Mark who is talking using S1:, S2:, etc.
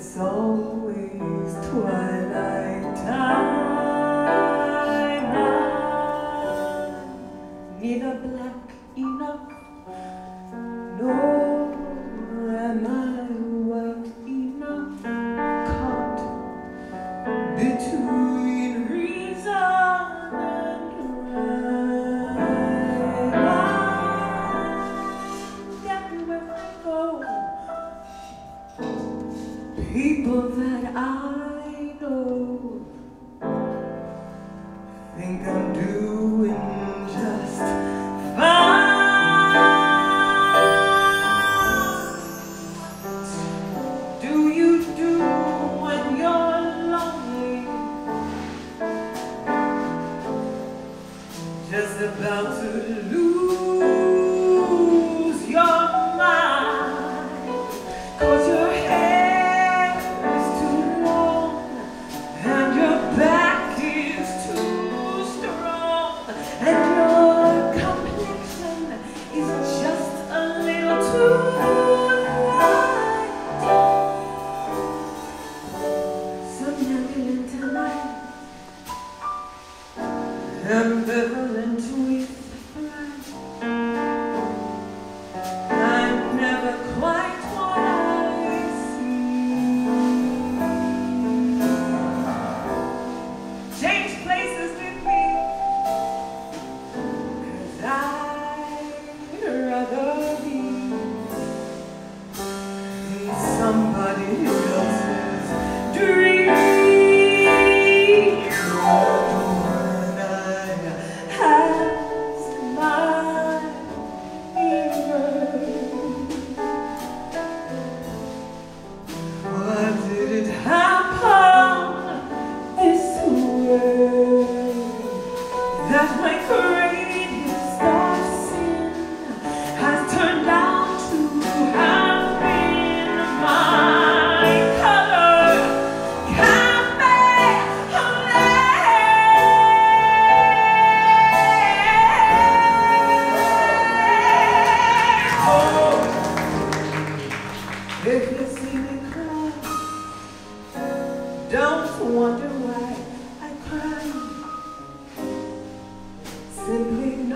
S1: It's always twilight time. I'm neither black I know think I'm doing just fine. Do you do when you're lonely? Just about to lose Somnambulant tonight, ambivalent with. I'm never quite what I see. Change places with me, I'd rather be somebody Simply